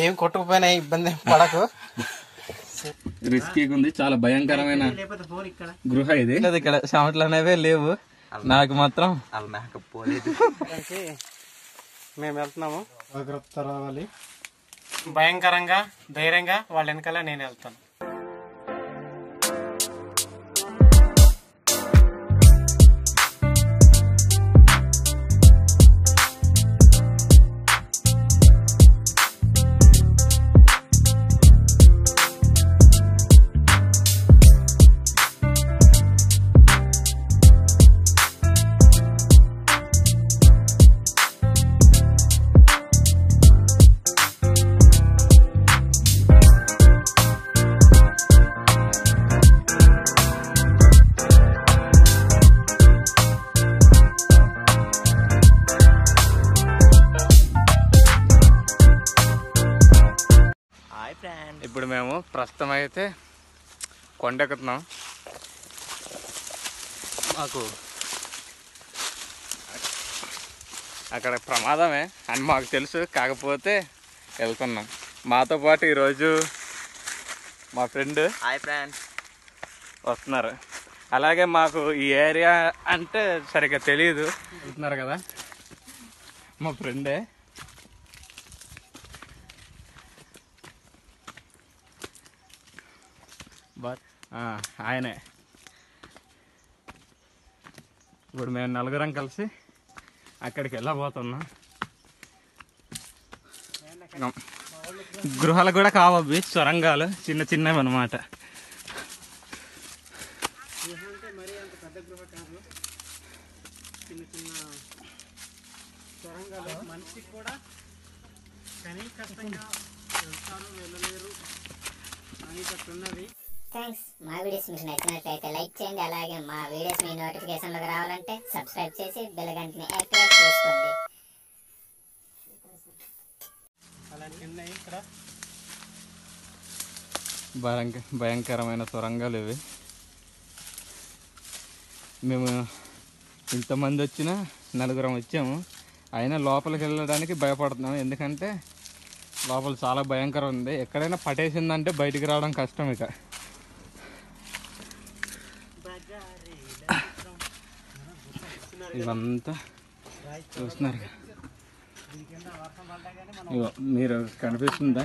ఏం కొట్టుకుపోయినా ఇబ్బంది పడకు. రిస్కీగా ఉంది. చాలా భయంకరమైన లేకపోతే ఫోన్ ఇక్కడ గృహ ఇది. లేదు ఇక్కడ చెమటలు అనేవే లేవు. నాకు మాత్రం మేము వెళ్తున్నాము. జాగ్రత్త రావాలి. భయంకరంగా ధైర్యంగా వాళ్ళ వెనకాల నేను వెళ్తాను. ఇప్పుడు మేము ప్రస్తుతం అయితే కొండెక్కుతున్నాం. మాకు అక్కడ ప్రమాదమే అని మాకు తెలుసు. కాకపోతే వెళ్తున్నాం. మాతో పాటు ఈరోజు మా ఫ్రెండ్ హాయ్ ఫ్రెండ్ వస్తున్నారు. అలాగే మాకు ఈ ఏరియా అంటే సరిగ్గా తెలియదు వెళ్తున్నారు కదా? మా ఫ్రెండే. బట్ ఆయనే. ఇప్పుడు మేము నలుగురం కలిసి అక్కడికి వెళ్ళబోతున్నాం గృహాలు కూడా కావవి సొరంగాలు చిన్న చిన్నవి అనమాట మనిషికి కూడా కనీ కష్టంగా వెళ్తారు వెళ్ళలేరు అనేటట్టున్నది థ్యాంక్స్ మా వీడియోస్ మీకు నచ్చినట్లయితే లైక్ చేయండి. అలాగే మా వీడియోస్ మీ నోటిఫికేషన్లకు రావాలంటే సబ్స్క్రైబ్ చేసి బెల్ గంటని యాక్టివేట్ చేసుకోండి. భయంక భయంకరమైన సొరంగాలు ఇవి. మేము ఇంతమంది వచ్చినా నలుగురం వచ్చాము. అయినా లోపలికి వెళ్ళడానికి భయపడుతున్నాం. ఎందుకంటే లోపల చాలా భయంకరం ఉంది. ఎక్కడైనా పట్టేసిందంటే బయటికి రావడం కష్టం ఇక. ఇవంతా చూస్తున్నారు. ఇగో మీరు కనిపిస్తుందా?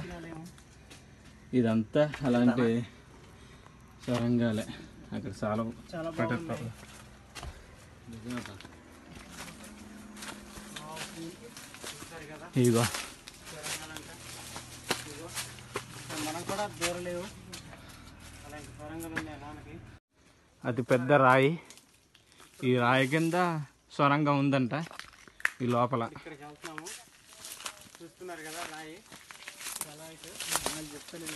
ఇదంతా అలాంటి సొరంగాలే. అక్కడ చాలా ఇదిగో లోనకి అతి పెద్ద రాయి. ఈ రాయి కింద సొరంగం ఉందంట ఈ లోపల. ఇక్కడికి వెళ్తున్నాము చూస్తున్నారు కదా అయితే చెప్తాను.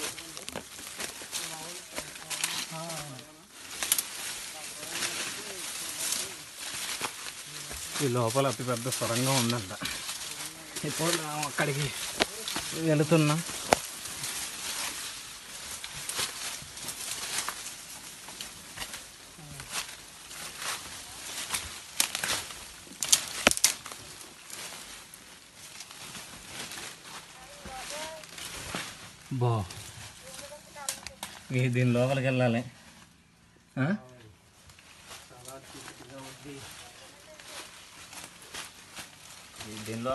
ఈ లోపల అతి పెద్ద సొరంగం ఉందంట ఇప్పుడు అక్కడికి. వెళుతున్నాం. దీని లోపలికి వెళ్ళాలి. ఆ? దీనిలో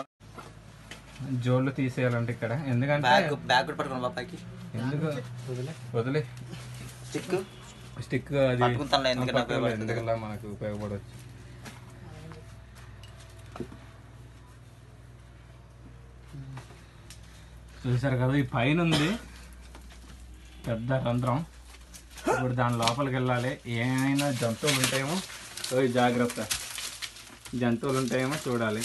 జోళ్ళు తీసేయాలంటే ఇక్కడ. ఎందుకంటే బ్యాగ్ బ్యాగ్ కూడా పట్టుకున్నాం బాబాకి ఎందుకు? వదిలే. స్టిక్? స్టిక్ అది ఎందుకలా మనకు ఉపయోగపడవచ్చు చూసారు కదా ఈ పైన ఉంది. పెద్ద రంధ్రం. ఇప్పుడు దాని లోపలికి వెళ్ళాలి ఏమైనా జంతువులు ఉంటాయేమో ఓయ్ జాగ్రత్త. జంతువులు ఉంటాయేమో చూడాలి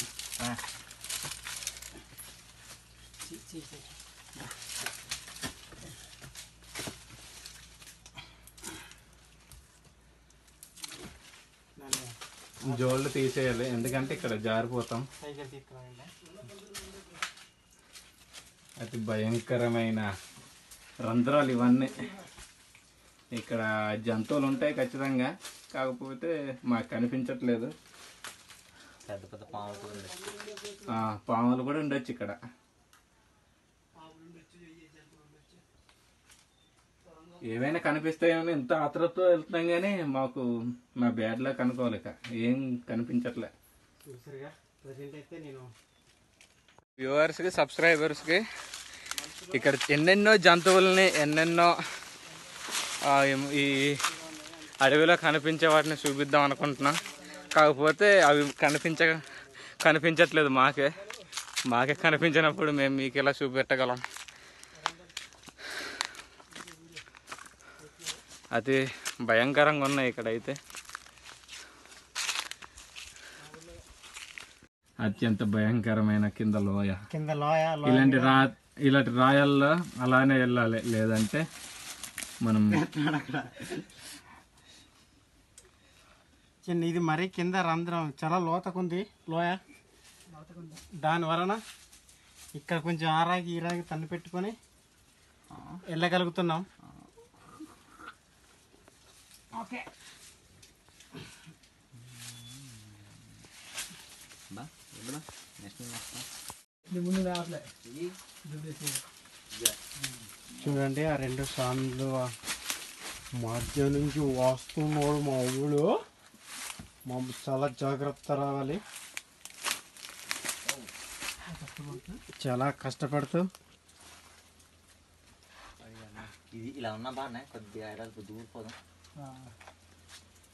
జోళ్ళు తీసేయాలి. ఎందుకంటే ఇక్కడ జారిపోతాం. అతి భయంకరమైన రంధ్రాలు ఇవన్నీ. ఇక్కడ జంతువులు ఉంటాయి ఖచ్చితంగా. కాకపోతే మాకు కనిపించట్లేదు. పెద్ద పెద్ద పాములు కూడా ఆ, పాములు కూడా ఉండొచ్చు ఇక్కడ. ఏవైనా కనిపిస్తాయని ఇంత ఆత్రతో వెళ్తున్నాం కానీ మాకు మా బ్యాడ్లా కనుక్కోలేక ఏం కనిపించట్లే. చూసారుగా? ప్రజెంట్ అయితే నేను వ్యూవర్స్కి సబ్స్క్రైబర్స్కి ఇక్కడ ఎన్నెన్నో జంతువుల్ని ఎన్నెన్నో ఈ అడవిలో కనిపించే వాటిని చూపిద్దాం అనుకుంటున్నాం. కాకపోతే అవి కనిపించ కనిపించట్లేదు మాకే. మాకే కనిపించినప్పుడు మేము మీకు ఎలా చూపెట్టగలం. అతి భయంకరంగా ఉన్నాయి ఇక్కడైతే. అత్యంత భయంకరమైన కింద లోయ. కింద లోయ లోయ ఇలాంటి రా ఇలాంటి రాయల్లో అలానే వెళ్ళాలి. లేదంటే మనం చిన్న ఇది మరీ కింద రంధ్రం చాలా లోతకుంది. లోయ? దాని వలన ఇక్కడ కొంచెం ఆరాగి ఈరాగి తన్ను పెట్టుకొని వెళ్ళగలుగుతున్నాం. బా ఎప్పుడు చూడండి ఆ రెండు సార్లు మధ్య నుంచి వస్తున్నాడు మా ఊళ్ళో. మా చాలా జాగ్రత్త రావాలి. చాలా కష్టపడుతూ. ఇది ఇలా ఉన్నా బాగానే కొద్దిగా ఐడాలు దూరిపోదాం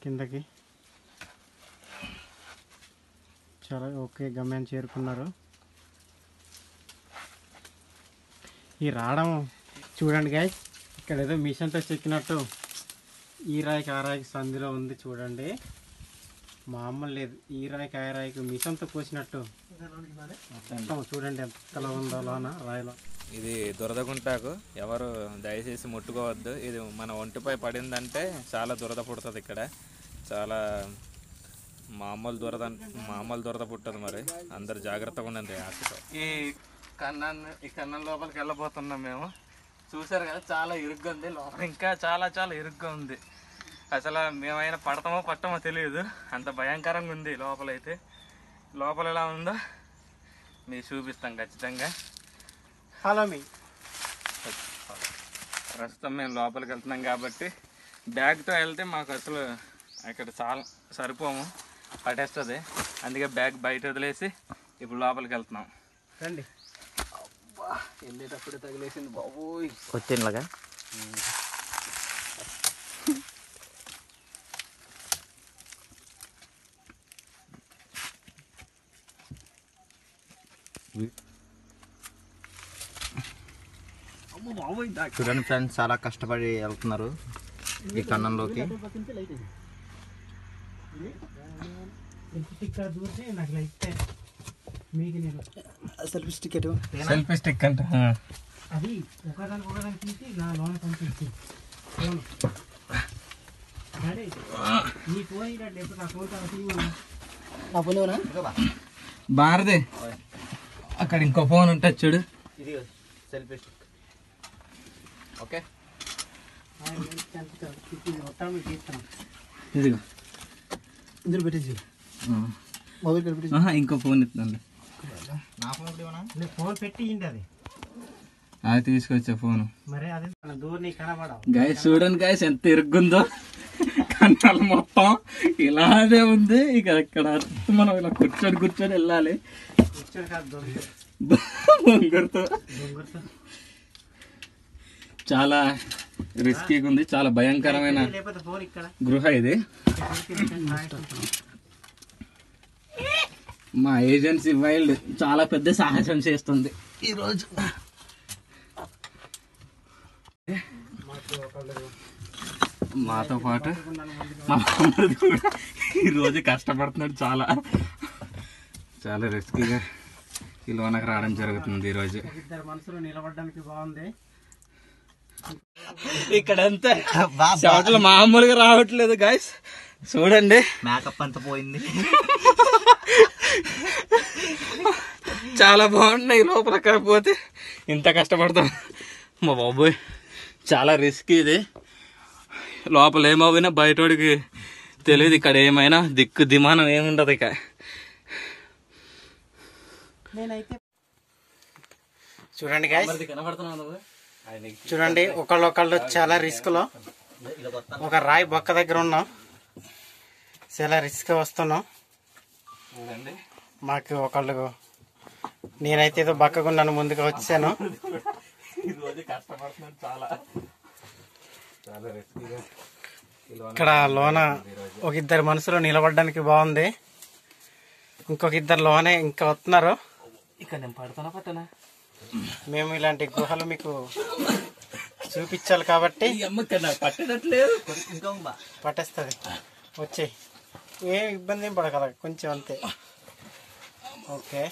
కిందకి. చాలా ఓకే గమ్యాన్ని చేరుకున్నారు. ఈ రావడం చూడండి గాయ ఇక్కడ ఏదో మిషన్తో చెక్కినట్టు ఈ రాయికి ఆ రాయికి సంధిలో ఉంది చూడండి. మామూలు లేదు. ఈ రాయికి ఆ రాయికి మిషన్తో కోసినట్టు మొత్తం చూడండి ఎంతలా ఉందో లోన రాయిలో. ఇది దురదగుంటాకు ఎవరు దయచేసి ముట్టుకోవద్దు. ఇది మన ఒంటిపై పడిందంటే చాలా దురద పుడుతుంది ఇక్కడ. చాలా మామూలు దురద మామూలు దురద పుట్టదు మరి. అందరు జాగ్రత్తగా ఉండండి ఆశతో కన్నాన్ని ఈ కన్నం లోపలికి వెళ్ళబోతున్నాం మేము. చూసారు కదా చాలా ఇరుగ్గా ఉంది. లోపల ఇంకా చాలా చాలా ఇరుగ్గా ఉంది. అసలు మేమైనా పడతామో పట్టమో తెలియదు. అంత భయంకరంగా ఉంది లోపలైతే. లోపల ఎలా ఉందో మీకు చూపిస్తాం ఖచ్చితంగా. హలో మీ ప్రస్తుతం మేము లోపలికి వెళ్తున్నాం కాబట్టి బ్యాగ్తో వెళ్తే మాకు అసలు అక్కడ చాలా సరిపోము. పట్టేస్తుంది. అందుకే బ్యాగ్ బయట వదిలేసి ఇప్పుడు లోపలికి వెళ్తున్నాం. రండి. వెళ్ళేటప్పుడు తగిలేసింది బాబోయ్. వచ్చిందిలాగా చూడండి ఫ్రెండ్స్ చాలా కష్టపడి వెళ్తున్నారు ఈ కన్నంలోకి. ఇక్కడ దూరితే నాకు light selfie stick selfie stick అంట అది ఒకదానికి ఒకదానికి తీసి నా లోన పంపించి. డాడీ నీ ఫోన్ లేకపోతే నా ఫోన్ ఫోన్ అక్కడ ఇంకో ఫోన్ ఉంటుంది చూడు. ఇది సెల్ఫీ స్టిక్. ఓకే? ఇదిగో. ఇందులో పెట్టేసి మొబైల్ ఇంకో ఫోన్ ఇస్తాను నా ఫోన్ ఫోన్ పెట్టి అది. అది తీసుకొచ్చా ఫోను. మరి అదే మన దూరం కనబడవు. గాయస్ చూడండి గాయస్ ఎంత ఇరుగ్గుందో కన్నాలు మొత్తం ఇలాగే ఉంది. ఇక ఇక్కడ మనం ఇలా కూర్చొని కూర్చొని వెళ్ళాలి. బొంగురుతో చాలా రిస్కీగా ఉంది. చాలా భయంకరమైన లేకపోతే ఫోన్ ఇక్కడ. గృహ ఇది. మా ఏజెన్సీ వైల్డ్ చాలా పెద్ద సాహసం చేస్తుంది. ఈరోజు. మాతో పాటు మా కూడా ఈరోజు కష్టపడుతున్నాడు చాలా. చాలా రిస్కీగా ఈ లోనకి రావడం జరుగుతుంది ఈరోజు. ఇద్దరు మనుషులు నిలబడడానికి బాగుంది. ఇక్కడ అంతా చెమటలు మామూలుగా రావట్లేదు గాయస్ చూడండి. మేకప్ అంతా పోయింది. చాలా బాగున్నాయి లోపల కాకపోతే ఇంత కష్టపడతాం. మా బాబోయ్ చాలా రిస్క్ ఇది. లోపల ఏమవునా బయటోడికి తెలియదు ఇక్కడ ఏమైనా దిక్కు దిమానం ఏముండదు ఇక. నేనైతే చూడండి చూడండి ఒకళ్ళు ఒకళ్ళు చాలా రిస్క్లో. ఒక రాయి బొక్క దగ్గర ఉన్నాం. చాలా రిస్క్ వస్తున్నాం. మాకు ఒకళ్ళు నేనైతే ఏదో బక్కగున్నాను ముందుగా వచ్చాను. ఇక్కడ లోన ఒక ఇద్దరు మనుషులు నిలబడడానికి బాగుంది. ఇంకొక ఇద్దరు లోనే ఇంకా వస్తున్నారు. ఇక్కడ నేను పడుతున్నా పట్టనా? మేము ఇలాంటి గుహలు మీకు చూపించాలి కాబట్టి పట్టేస్తుంది. వచ్చే ఏ ఇబ్బంది ఏం పడకల కొంచెం అంతే. ఓకే.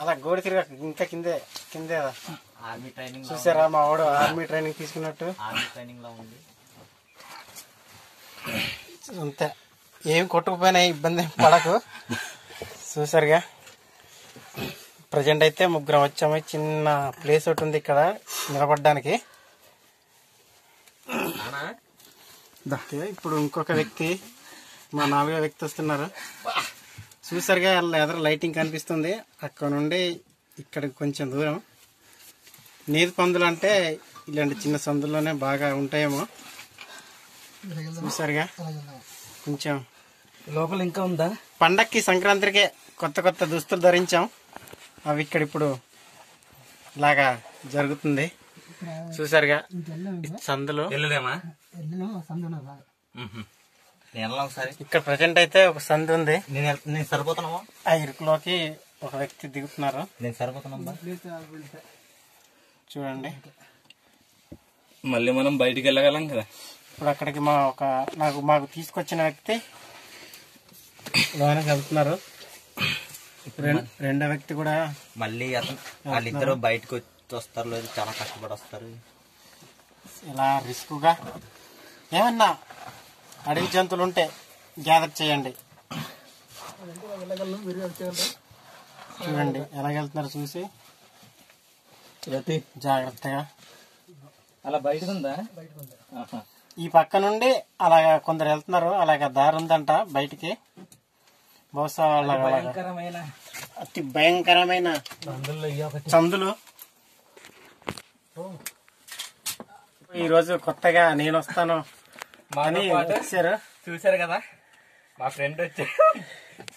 అలా గోడి తిరగ ఇంకా కిందే కిందే. ఆర్మీ ట్రైనింగ్ చూసారా మా వాడు ఆర్మీ ట్రైనింగ్ తీసుకున్నట్టు? ఆర్మీ ట్రైనింగ్లో ఉంది. అంతే. ఏం కొట్టుకుపోయినా ఇబ్బంది ఏం పడకు. చూసారుగా. ప్రజెంట్ అయితే ముగ్గురం వచ్చాము. చిన్న ప్లేస్ ఒకటి ఉంది ఇక్కడ నిలబడడానికి. ఇప్పుడు ఇంకొక వ్యక్తి. మా నాలుగో వ్యక్తి వస్తున్నారు చూసారుగా వాళ్ళ ఎదురు లైటింగ్ కనిపిస్తుంది. అక్కడ నుండి ఇక్కడికి కొంచెం దూరం. నీటి పందులు అంటే ఇలాంటి చిన్న సందుల్లోనే బాగా ఉంటాయేమో. చూసారుగా కొంచెం లోపల ఇంకా ఉందా? పండక్కి సంక్రాంతికే కొత్త కొత్త దుస్తులు ధరించాం. అవి ఇక్కడ ఇప్పుడు ఇలాగా జరుగుతుంది. చూసారుగా సందులు వెళ్ళలేమా నేను వెళ్ళాం ఒకసారి. ఇక్కడ ప్రజెంట్ అయితే ఒక సందు ఉంది. నేను నేను సరిపోతున్నావా? ఆ ఇరుకులోకి ఒక వ్యక్తి దిగుతున్నారు. నేను సరిపోతున్నాం చూడండి. మళ్ళీ మనం బయటికి వెళ్ళగలం కదా. ఇప్పుడు అక్కడికి మా ఒక నాకు మాకు తీసుకొచ్చిన వ్యక్తి లోనకి వెళ్తున్నారు. రెండో వ్యక్తి కూడా మళ్ళీ అతను వాళ్ళిద్దరూ బయటకు వచ్చి వస్తారు లేదు చాలా కష్టపడి వస్తారు ఇలా రిస్క్గా ఏమన్నా అడవి జంతువులు ఉంటే గ్యాదర్ చేయండి. చూడండి ఎలా వెళ్తున్నారు చూసి? రతి జాగ్రత్తగా. అలా బయటకు ఉందా. ఈ పక్క నుండి అలాగా కొందరు వెళ్తున్నారు అలాగా దారి ఉందంట బయటికి. బహుశా భయంకరమైన. అతి భయంకరమైన చందులు. ఈ రోజు కొత్తగా నేను వస్తాను మాతో పాటు చూశారు? కదా. మా ఫ్రెండ్ వచ్చి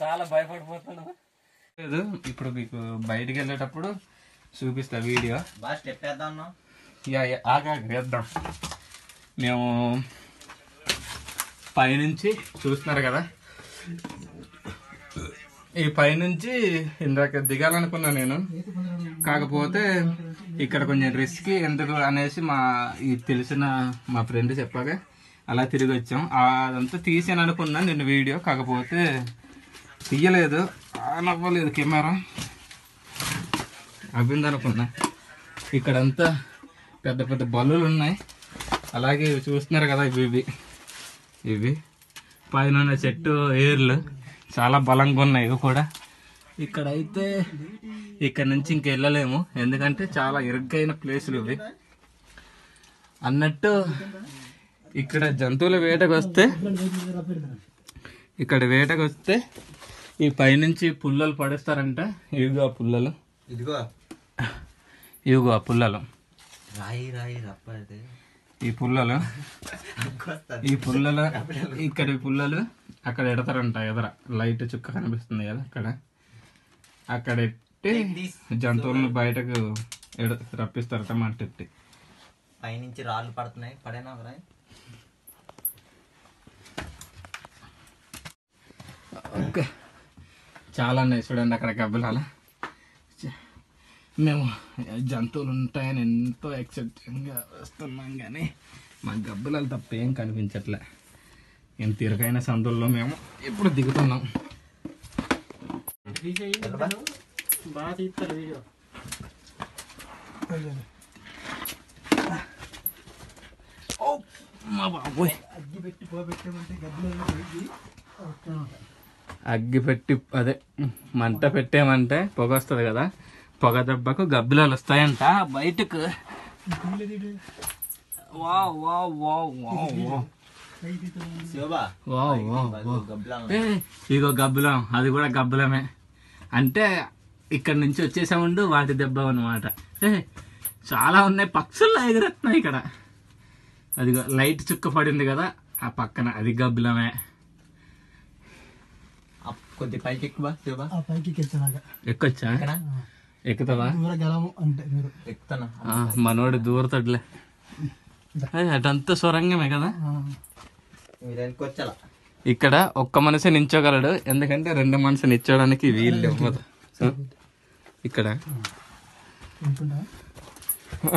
చాలా భయపడిపోతున్నాడు. లేదు ఇప్పుడు మీకు బయటికి వెళ్ళేటప్పుడు చూపిస్తా వీడియో. బాగా స్టెప్ వేద్దాం యా ఆగా వేద్దాం. మేము పైనుంచి చూస్తున్నారు కదా. ఈ పైనుంచి ఇందాక దిగాలనుకున్నా నేను. కాకపోతే ఇక్కడ కొంచెం రిస్క్ ఎందుకు అనేసి మా ఈ తెలిసిన మా ఫ్రెండ్ చెప్పాగా. అలా తిరిగి వచ్చాం అదంతా తీసాను అనుకున్నా నేను వీడియో కాకపోతే తీయలేదు. ఆన్ అవ్వలేదు కెమెరా. అవ్వింది అనుకున్నా. ఇక్కడంతా పెద్ద పెద్ద బల్లులు ఉన్నాయి. అలాగే ఇవి చూస్తున్నారు కదా ఇవి ఇవి. ఇవి. పైన ఉన్న చెట్టు ఏర్లు. చాలా బలంగా ఉన్నాయి ఇవి కూడా. ఇక్కడైతే ఇక్కడ నుంచి ఇంక వెళ్ళలేము. ఎందుకంటే చాలా ఇరుగ్గైన ప్లేసులు ఇవి. అన్నట్టు ఇక్కడ జంతువుల వేటకు వస్తే ఇక్కడ వేటకు వస్తే ఈ పైనుంచి పుల్లలు పడేస్తారంట. ఇవిగో ఆ పుల్లలు. ఇదిగో. ఇవిగో ఆ పుల్లలు. రాయి రాయి రప్పది ఈ పుల్లలు. ఈ పుల్లలు ఇక్కడ పుల్లలు అక్కడ ఎడతారంట ఎదర. లైట్ చుక్క కనిపిస్తుంది కదా అక్కడ. అక్కడ ఎట్టి జంతువులను బయటకు ఎడ రప్పిస్తారట మట్టెట్టి పైనుంచి రాళ్ళు పడుతున్నాయి. పడేనా రాయి ఓకే. చాలా ఉన్నాయి చూడండి అక్కడ గబ్బలాల మేము జంతువులు ఉంటాయని ఎంతో ఎక్సైటింగ్గా వస్తున్నాం కానీ మా గబ్బలాలు తప్ప ఏం కనిపించట్లే. ఎంత తిరగైన సందుల్లో మేము ఇప్పుడు దిగుతున్నాం. బాగా తీస్తారు వీడియో మా బాబోయ్ అగ్గి పెట్టి అదే మంట పెట్టామంటే పొగ వస్తుంది కదా. పొగ దెబ్బకు గబ్బిలాలు వస్తాయంట. బయటకు. ఇగో గబ్బులం అది కూడా గబ్బులమే. అంటే ఇక్కడ నుంచి వచ్చే సౌండ్ వాటి దెబ్బ అనమాట చాలా ఉన్నాయి పక్షుల్లో ఎగురుతున్నాయి ఇక్కడ. అదిగో లైట్ చుక్క పడింది కదా ఆ పక్కన అది గబ్బులమే. కొద్ది పైకి ఎక్కువ శివబా ఆ పైకి ఎక్కించలాగా. ఎక్కొచ్చా? ఎక్కుతావా? దూర గలము అంటే మీరు. ఎక్కుతాను? మనోడు దూరతడ్లే. అటంతా సొరంగమే కదా? ఇక్కడ ఒక్క మనిషి నించోగలడు ఎందుకంటే రెండు మనిషి నిల్చోడానికి వీలు ఇక్కడ.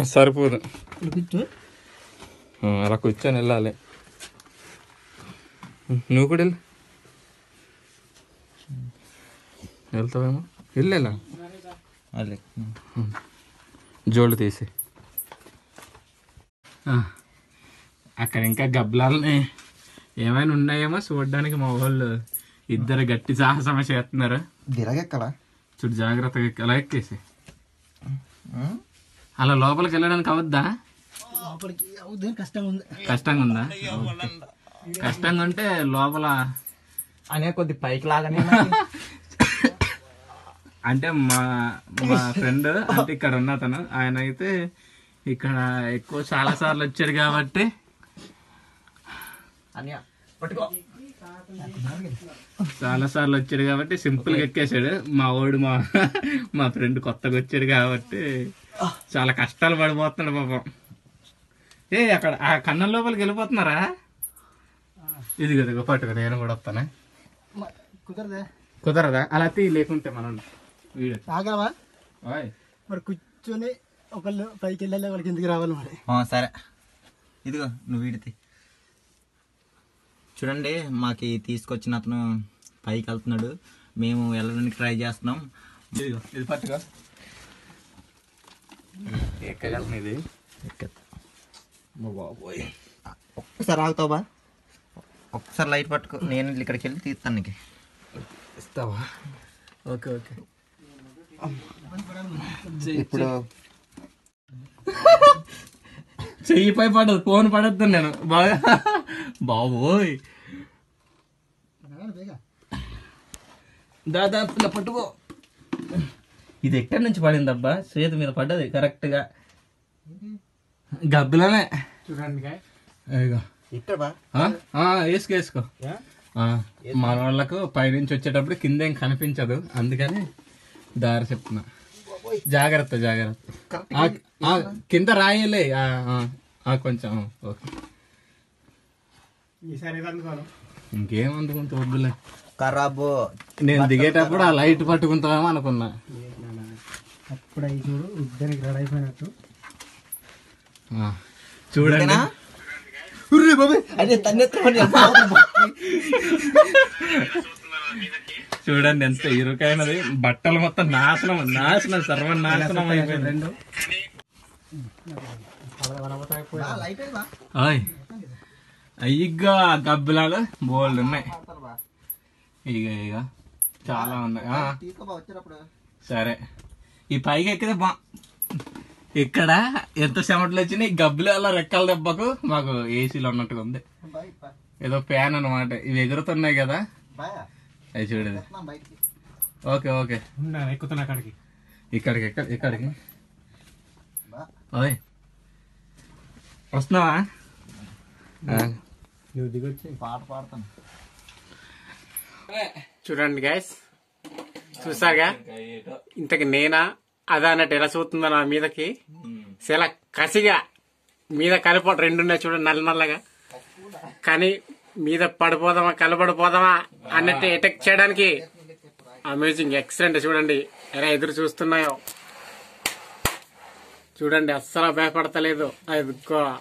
సరిపోదు. అలా కూర్చొని వెళ్ళాలి. నువ్వు కూడా వెళ్ళు. వెళ్తావేమో? వెళ్ళేలా? అలే జోళ్ళు తీసి. ఆ, అక్కడ ఇంకా గబ్బలాలని ఏమైనా ఉన్నాయేమో చూడడానికి మా వాళ్ళు ఇద్దరు గట్టి సాహసమే చేస్తున్నారు. దిరగెక్కలా చూడు జాగ్రత్తగా ఎక్కి- అలా ఎక్కేసి. అలా లోపలికి వెళ్ళడానికి అవద్దా? లోపలికి అవుతుంది కష్టంగా ఉంది. కష్టంగా ఉందా? కష్టంగా ఉంటే లోపల అనే కొద్ది పైకి లాగానే అంటే మా మా ఫ్రెండ్ అంటే ఇక్కడ ఉన్న అతను. ఆయన అయితే ఇక్కడ ఎక్కువ చాలా సార్లు వచ్చాడు కాబట్టి. చాలా సార్లు వచ్చాడు కాబట్టి సింపుల్గా ఎక్కేసాడు మా వాడు మా మా ఫ్రెండ్ కొత్తగా వచ్చాడు కాబట్టి చాలా కష్టాలు పడిపోతున్నాడు పాపం. ఏ అక్కడ ఆ కన్నం లోపలికి వెళ్ళిపోతున్నారా? ఇది కదా పట్టుకో నేను కూడా వస్తానే. కుదరదే. కుదరదా? అలా తీ లేకుంటే మనం ఓయ్. మరి కూర్చొని ఒకళ్ళు పైకి వెళ్ళాలి వాళ్ళకి ఎందుకు రావాలి మరి? సరే. ఇదిగో నువ్వు వీడితే చూడండి మాకి తీసుకొచ్చిన అతను పైకి వెళ్తున్నాడు. మేము వెళ్ళడానికి ట్రై చేస్తున్నాం. ఇదిగో ఇది పట్టుకో. ఎక్కగలను ఇది? బాబోయ్. ఒక్కసారి ఆగుతావా ఒక్కసారి లైట్ పట్టుకో. నేను ఇక్కడికి వెళ్ళి తీస్తాను నీకు. ఇస్తావా? Okay okay. ఇప్పుడు చెయ్యిపై పడదు ఫోన్ పడద్దు నేను. బాగా. బాబోయ్. దాదాపు ఇలా పట్టుకో. ఇది ఎక్కడి నుంచి పడింది అబ్బా చేతి మీద పడ్డది కరెక్ట్గా గబ్బిలనే వేసుకో వేసుకో. ఆ, మన వాళ్ళకు పైనుంచి వచ్చేటప్పుడు కింద ఏం కనిపించదు అందుకని దారి చెప్తున్నా. జాగ్రత్త జాగ్రత్త. కింద రాయలే. ఆ, ఆ, ఆ, కొంచెం ఓకే. ఇంకేం అందుకుంటా వద్దులే. ఖరాబు. నేను దిగేటప్పుడు ఆ లైట్ పట్టుకుంటామేమో అనుకున్నా. అప్పుడు అవి చూడు ఇద్దరికి రెడీ అయిపోయినట్టు. చూడండి. అదే తన్నెత్తుకొని చూడండి ఎంత ఇరుకైనది. బట్టలు మొత్తం నాశనం నాశనం సర్వనాశనం అయిపోయింది. రెండు. అయ్యిగా గబ్బిలాలు బోల్డ్ ఉన్నాయి. ఇక ఇక చాలా ఉన్నాయి. సరే. ఈ పైకి ఎక్కితే బా ఇక్కడ ఎంత చెమటలు వచ్చినాయి? గబ్బులు అలా రెక్కల దెబ్బకు మాకు ఏసీలో ఉన్నట్టుగా ఉంది. ఏదో ఫ్యాన్ అన్నమాట. ఇవి ఎగురుతున్నాయి కదా. అవి చూడదు ఓకే ఓకే. ఉన్నాను ఎక్కుతున్నా అక్కడికి. ఇక్కడికి ఎక్కడ ఇక్కడికి. ఓయ్. వస్తున్నావా? ఆ. నువ్వు దిగొచ్చి పాట పాడతాను. చూడండి గైస్ చూసాగా ఇంతకి నేనా? అదా అన్నట్టు ఎలా చూస్తుందో నా మీదకి. చాలా కసిగా మీద కలిప రెండున్నాయి చూడండి నల్ల నల్లగా. కానీ మీద పడిపోదామా కలపడిపోదామా అన్నట్టు అటాక్ చేయడానికి అమేజింగ్ ఎక్సలెంట్ చూడండి ఎలా ఎదురు చూస్తున్నాయో. చూడండి అస్సలు భయపడతలేదు. అదిగో.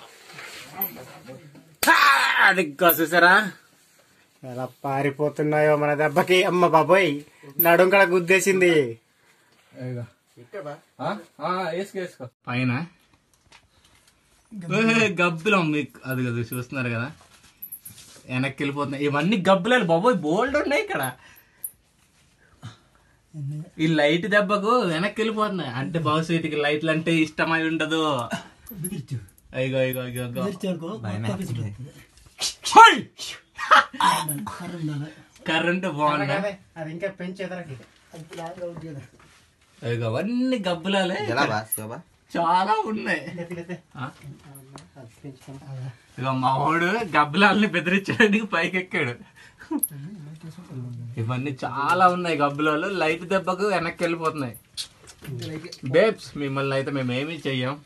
ఆ, అదిగో చూసారా? ఎలా పారిపోతున్నాయో మన దెబ్బకి. అమ్మ బాబోయ్ నడుం కడ గుద్దేసింది. పైన. గబ్బులం మీకు అది కదా చూస్తున్నారు కదా. వెనక్కి వెళ్ళిపోతున్నాయి. ఇవన్నీ గబ్బులాలు బాబోయ్ బోల్డ్ ఉన్నాయి ఇక్కడ. ఈ లైట్ దెబ్బకు వెనక్కి వెళ్ళిపోతున్నాయి. అంటే భవిష్యత్తుకి లైట్లు అంటే ఇష్టమై ఉండదు. అయ్యో! కరెంటు బాగుందా? అది ఇంకా అవన్నీ గబ్బులాలే. చాలా ఉన్నాయి. ఆ? ఇక మా వాడు గబ్బులాల్ని బెదిరించడానికి పైకి ఎక్కాడు. ఇవన్నీ చాలా ఉన్నాయి గబ్బులాలు. లైట్ దెబ్బకు వెనక్కి వెళ్ళిపోతున్నాయి. బేబ్స్ మిమ్మల్ని అయితే మేము ఏమీ చెయ్యం.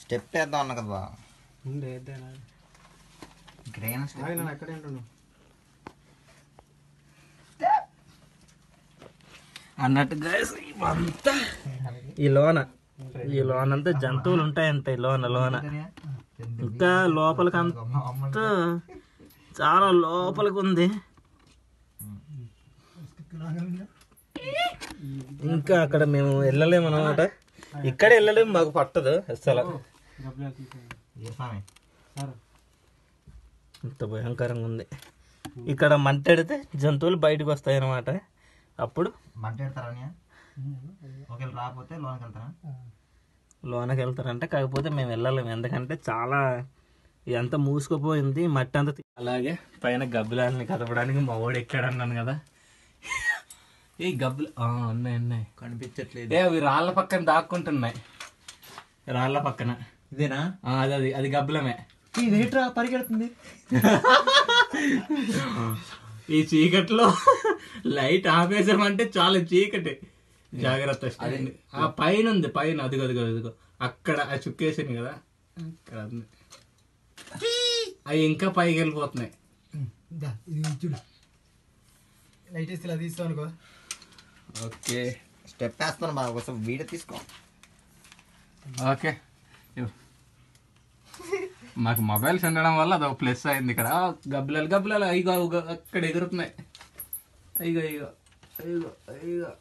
స్టెప్ వేద్దాం అన్న కదా గ్రేన్ అన్నట్టు ఈ లోన. ఈ లోన అంతా జంతువులు ఉంటాయంట ఈ లోన లోన. ఇంకా లోపలికి అంతా చాలా లోపలికి ఉంది ఇంకా అక్కడ మేము వెళ్ళలేము అనమాట ఇక్కడ వెళ్ళలేము మాకు పట్టదు అసలు ఇంత భయంకరంగా ఉంది ఇక్కడ మంటెడితే జంతువులు బయటకు వస్తాయి అన్నమాట అప్పుడు మంటెడతారా ఒకవేళ రాకపోతే లోనికి వెళ్తారా లోనకి వెళ్తారంటే కాకపోతే మేము వెళ్ళలేము. ఎందుకంటే చాలా ఇదంతా మూసుకుపోయింది మట్టి అంతా అలాగే పైన గబ్బులాలని కదపడానికి మా వాడు ఎక్కాడు అన్నాను కదా. ఈ గబ్బులు ఆ, ఉన్నాయి ఉన్నాయి. కనిపించట్లేదు. అవి రాళ్ళ పక్కన దాక్కుంటున్నాయి. రాళ్ళ పక్కన. ఇదేనా? అది అది అది గబ్బులమే. ఇది ఏంట్రా పరిగెడుతుంది. ఈ చీకట్లో లైట్ ఆపేసామంటే చాలా చీకటి. జాగ్రత్త. ఆ పైన ఉంది పైన అదిగో అదిగో అదిగో అక్కడ ఆ చుక్కేసింది కదా. అక్కడ ఉంది. అవి ఇంకా పైకి వెళ్ళిపోతున్నాయి. లైట్ వేసి ఇలా తీస్తాం అనుకో. ఓకే. స్టెప్ వేస్తాను బా ఒకసారి వీడియో తీసుకో. ఓకే. మాకు మొబైల్స్ ఉండడం వల్ల అదొక ప్లస్ అయింది ఇక్కడ. గబ్బిలాలు గబ్బిలాలు. అయ్యో అక్కడ ఎగురుతున్నాయి. అయ్యో అయ్యో అయ్యో అయ్యో.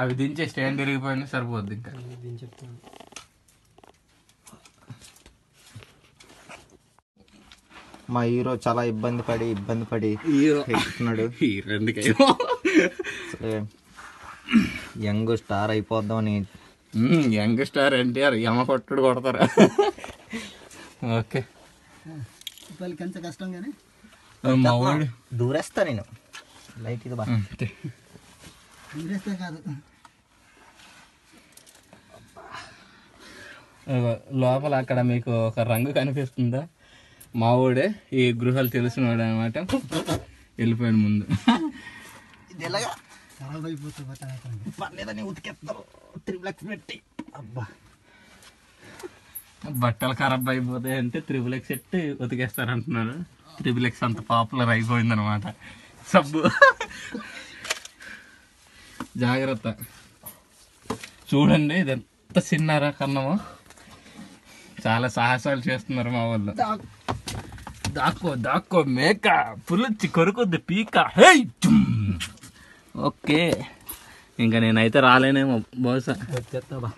అవి దించే స్టాండ్ తిరిగిపోయినా సరిపోద్ది ఇంకా. మా హీరో చాలా ఇబ్బంది పడి ఇబ్బంది పడి ఎక్కుతున్నాడు రెండుకేమో అసలే యంగ్ స్టార్ అయిపోద్దామని. యంగ్ స్టార్ ఎన్టీఆర్ యమ కొట్టుడు కొడతారా? ఓకే. వాళ్ళకి ఎంత కష్టం కానీ దూరేస్తా నేను. లైట్ ఇది బా. అంతే. తీరేస్తే కాదు. లోపల అక్కడ మీకు ఒక రంగు కనిపిస్తుందా? మా వాడే ఈ గృహాలు తెలిసినవాడు అనమాట వెళ్ళిపోయాడు ముందు. ఎలాగా? ఖరాబ్ అయిపోతుంది పర్లేదని ఉతికేస్తారు త్రిబ్లెక్స్ పెట్టి. అబ్బా. బట్టలు ఖరాబ్ అయిపోతాయి అంటే త్రిబుల్ ఎక్స్ ఎట్టి ఉతికేస్తారు అంటున్నారు త్రిబుల్ ఎక్స్ అంత పాపులర్ అయిపోయింది అనమాట సబ్బు. జాగ్రత్త. చూడండి ఇది ఎంత చిన్నారా కన్నమో. చాలా సాహసాలు చేస్తున్నారు మా వాళ్ళు. దాక్కో దాక్కో మేక. పులుచ్చి కొరుకుద్ది పీక. హే. ఓకే. ఇంకా నేనైతే రాలేనేమో బహుశా. వచ్చేస్తావా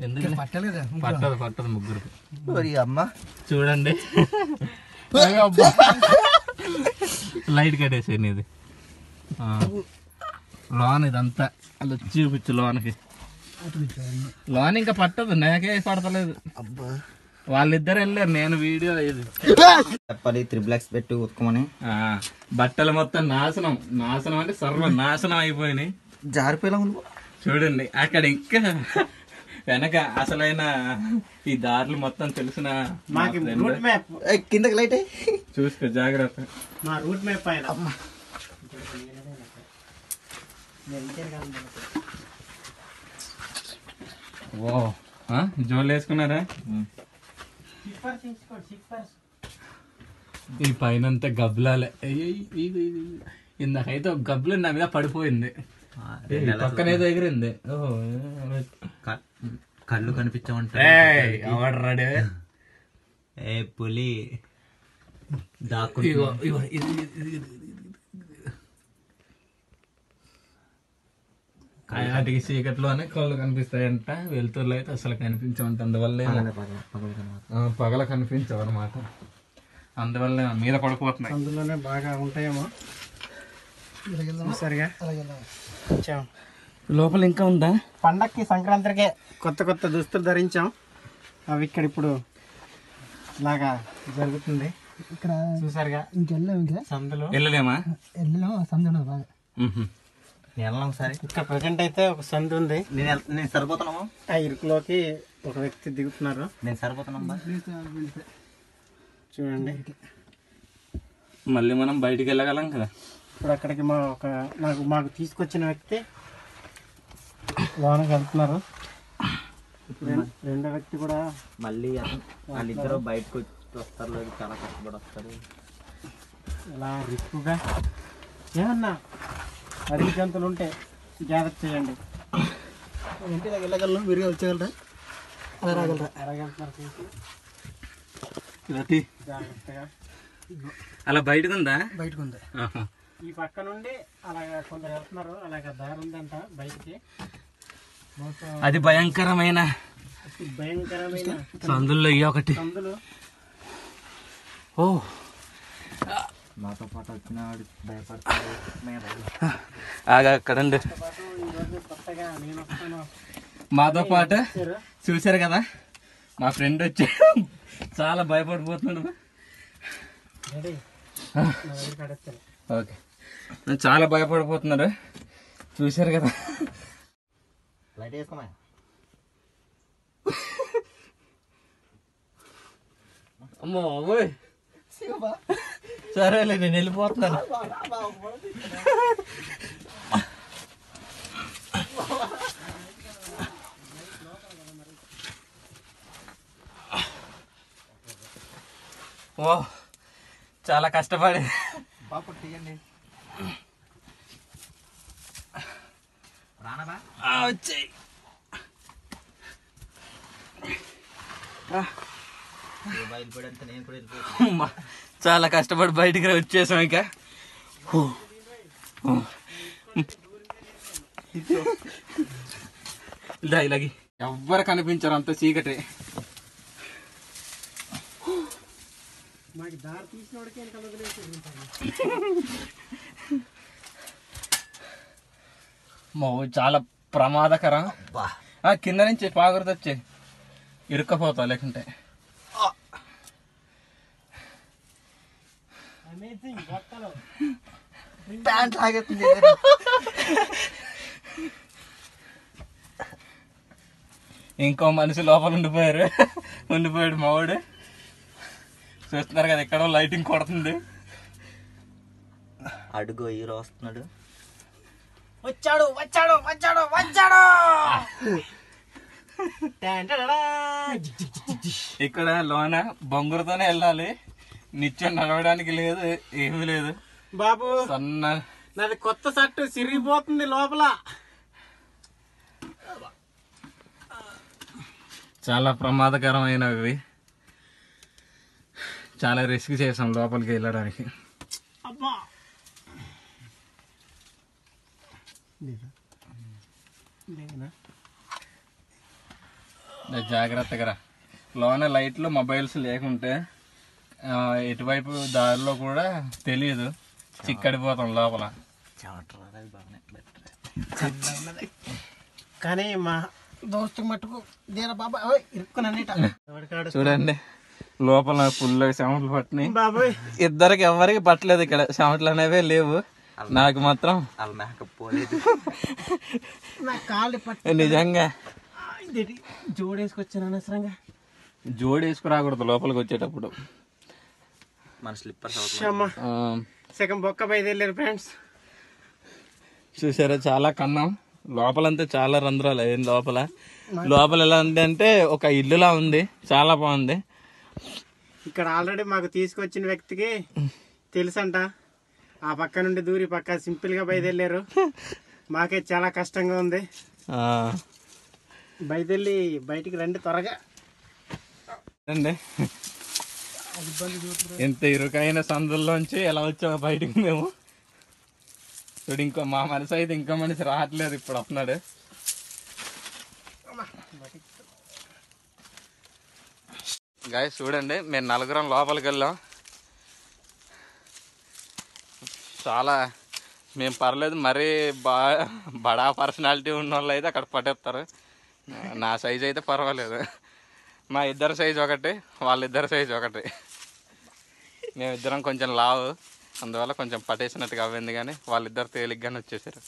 ఎందుకు పట్టలేదా? పట్టదు పట్టదు ముగ్గురు అమ్మ. చూడండి. లైట్ కట్టేసాను ఇది ఆ. లోన్ ఇదంతా. అలా చూపించు లోన్కి. లోన్ ఇంకా పట్టదు నాకే పడతలేదు. అబ్బా. వాళ్ళిద్దరు వెళ్ళారు నేను వీడియో ఇది. చెప్పాలి త్రిబ్లెక్స్ పెట్టి ఉతుకోమని. ఆ, బట్టలు మొత్తం నాశనం. నాశనం అంటే సర్వ నాశనం అయిపోయినాయి. జారిపోయేలా ఉంది చూడండి అక్కడ ఇంకా వెనక అసలైన ఈ దారులు మొత్తం తెలిసిన? మాకు. రూట్ మ్యాప్ కిందకి లైట్. చూసుకో జాగ్రత్త. మా రూట్ మ్యాప్ పైన. ఓ ఆ, జోలు వేసుకున్నారా? ఈ పైన గబ్బులాలే. ఇందాకైతే ఒక గబ్బులు నా మీద పడిపోయింది. ఏ, ఈ పక్కన ఏదో ఎగిరింది. ఓహో క- కళ్ళు కనిపించమంట ఏయ్, ఎవడ్రాడు? ఏ పులి. దాక్కు. వాటికి చీకట్లోనే కళ్ళు కనిపిస్తాయంట. వెలుతురులో అయితే అసలు కనిపించవంట అందువల్ల పగల కనిపించవు అనమాట అందువల్ల మీద పడిపోతున్నాయి. అందులోనే బాగా ఉంటాయేమో. సరిగా? లోపల ఇంకా ఉందా? పండక్కి సంక్రాంతికే కొత్త కొత్త దుస్తులు ధరించాం. అవి ఇక్కడ ఇప్పుడు ఇలాగా జరుగుతుంది. ఇక్కడ చూసారుగా? ఇంకెళ్ళాం ఇంకా సందులో. వెళ్ళలేమా వెళ్ళాం సందు ఉండదు బాగా. వెళ్ళాం ఒకసారి. ఇక్కడ ప్రజెంట్ అయితే ఒక సందు ఉంది. నేను వెళ్తా- నేను సరిపోతున్నామా? ఆ ఇరుకులోకి ఒక వ్యక్తి దిగుతున్నారు. నేను సరిపోతున్నాం చూడండి. మళ్ళీ మనం బయటికి వెళ్ళగలం కదా. ఇప్పుడు అక్కడికి మా ఒక నాకు మాకు తీసుకొచ్చిన వ్యక్తి లోనకి వెళ్తున్నారు. రెండో వ్యక్తి కూడా మళ్ళీ వాళ్ళిద్దరూ బయటకు వచ్చి వస్తారు లేదు చాలా కష్టపడి వస్తారు. ఇలా రిస్క్గా ఏమన్నా అడవి జంతువులు ఉంటే జాగ్రత్త చేయండి. ఇంటి దగ్గర వెళ్ళగలను? విరిగా వచ్చేయగలరా? అలా రాగలరా? ఎలాగెళ్తున్నారు చూసి? రతి జాగ్రత్తగా. అలా బయటకు ఉందా బయటకు ఉంది ఆహా. ఈ పక్క నుండి అలాగ కొందరు వెళ్తున్నారు అలాగ దారి ఉందంట బయటికి. అది భయంకరమైన భయంకరమైన సందుల్లో ఈ ఒకటి. సందులు. ఓ. మాతో పాటు వచ్చిన వాడు భయపడతాడు. అక్కడండి మాతో పాటు చూశారు కదా? మా ఫ్రెండ్ వచ్చి చాలా భయపడిపోతున్నాడు. ఓకే. చాలా భయపడిపోతున్నారు. చూశారు కదా. లైట్ వేసుకోమా? అమ్మో సరేలే నేను వెళ్ళిపోతున్నాను. ఓ చాలా కష్టపడి పాప తీయండి వచ్చేయ్. చాలా కష్టపడి బయటికి వచ్చేసాం ఇక. హూ. హూ. ఇలా ఇలాగి ఎవ్వరు కనిపించారు అంత చీకటి. మాకు దారి తీసిన వాడికి వెనకాల వదిలేసి మో చాలా ప్రమాదకరం. ఆ, కింద నుంచి పాగురది వచ్చి ఇరుక్కపోతావు లేకుంటే. ప్యాంట్ లాగేస్తుంది ఇంకో మనిషి లోపల ఉండిపోయారు. ఉండిపోయాడు మావాడు. చూస్తున్నారు కదా ఎక్కడో లైటింగ్ కొడుతుంది. అడుగు హీరో వస్తున్నాడు. వచ్చాడు వచ్చాడు వచ్చాడు వచ్చాడు! ఇక్కడ లోన బొంగురుతోనే వెళ్ళాలి. నిత్యం నడవడానికి లేదు ఏమీ లేదు. బాబు సన్న నాది కొత్త షర్ట్ సిరిగిపోతుంది లోపల. చాలా ప్రమాదకరమైనవి. చాలా రిస్క్ చేసాం లోపలికి వెళ్ళడానికి. అబ్బా! జాగ్రత్తగా రా. లోన లైట్లు మొబైల్స్ లేకుంటే ఎటువైపు దారిలో కూడా తెలియదు చిక్కడిపోతాం లోపల. కానీ మా దోస్తు మట్టుకు దీన బాబా ఓయ్, ఇరుక్కునన్నిట చూడండి లోపల ఫుల్ చెమటలు పట్టినాయి. బాబోయ్. ఇద్దరికి ఎవరికి పట్టలేదు ఇక్కడ. చెమటలు అనేవే లేవు. నాకు మాత్రం. వాళ్ళ మేకప్ పోలేదు. నా కాళ్ళు పట్టి నిజంగా? ఇదేంటి? జోడేసుకొచ్చాను అనవసరంగా? జోడి వేసుకురాకూడదు లోపలికి వచ్చేటప్పుడు మన స్లిప్పర్స్ సగం బొక్క బయలుదేరారు ఫ్రెండ్స్. చూసారా చాలా కన్నాం. లోపలంతా చాలా రంధ్రాలు ఏం లోపల. లోపల ఎలా ఉంది అంటే ఒక ఇల్లులా ఉంది. చాలా బాగుంది. ఇక్కడ ఆల్రెడీ మాకు తీసుకొచ్చిన వ్యక్తికి తెలుసంట. ఆ పక్క నుండి దూరి పక్క సింపుల్గా బయలుదేరారు. మాకే చాలా కష్టంగా ఉంది. ఆ, బయలుదేరి బయటికి రండి త్వరగా. అండి ఎంత ఇరుకైన సందుల్లోంచి ఎలా వచ్చామో బయటికి మేము. చూడు ఇంకో మా మనిషి అయితే ఇంకో మనిషి రావట్లేదు ఇప్పుడు వస్తున్నాడు గాయ చూడండి మేము నలుగురం లోపలికి వెళ్ళాం. చాలా మేము పర్లేదు మరీ బా బడా పర్సనాలిటీ ఉన్న వాళ్ళు అయితే అక్కడ పట్టేస్తారు నా సైజ్ అయితే పర్వాలేదు. మా ఇద్దరు సైజ్ ఒకటి వాళ్ళిద్దరు సైజ్ ఒకటి. మేమిద్దరం కొంచెం లావు అందువల్ల కొంచెం పట్టేసినట్టుగా అవ్వింది కానీ వాళ్ళిద్దరు తేలిగ్గానే వచ్చేసారు.